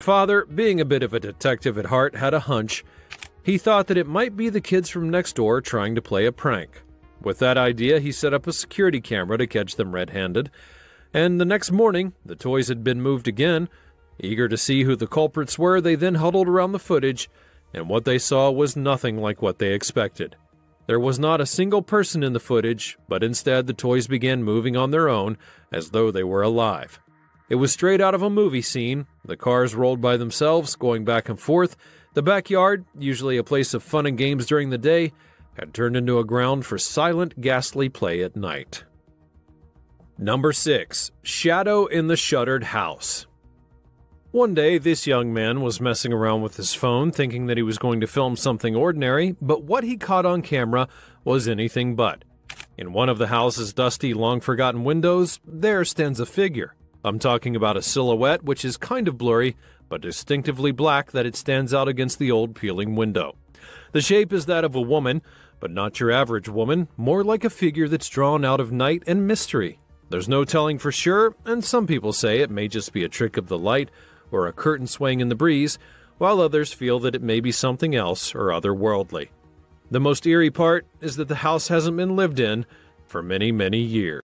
Father, being a bit of a detective at heart, had a hunch. He thought that it might be the kids from next door trying to play a prank. With that idea, he set up a security camera to catch them red handed. And the next morning, the toys had been moved again. Eager to see who the culprits were, they then huddled around the footage, and what they saw was nothing like what they expected. There was not a single person in the footage, but instead the toys began moving on their own as though they were alive. It was straight out of a movie scene. The cars rolled by themselves, going back and forth. The backyard, usually a place of fun and games during the day, had turned into a ground for silent, ghastly play at night. Number 6 Shadow in the Shuttered House. One day, this young man was messing around with his phone, thinking that he was going to film something ordinary, but what he caught on camera was anything but. In one of the house's dusty, long forgotten windows, there stands a figure. I'm talking about a silhouette which is kind of blurry, but distinctively black that it stands out against the old peeling window. The shape is that of a woman, but not your average woman, more like a figure that's drawn out of night and mystery. There's no telling for sure, and some people say it may just be a trick of the light or a curtain swaying in the breeze, while others feel that it may be something else or otherworldly. The most eerie part is that the house hasn't been lived in for many, many years.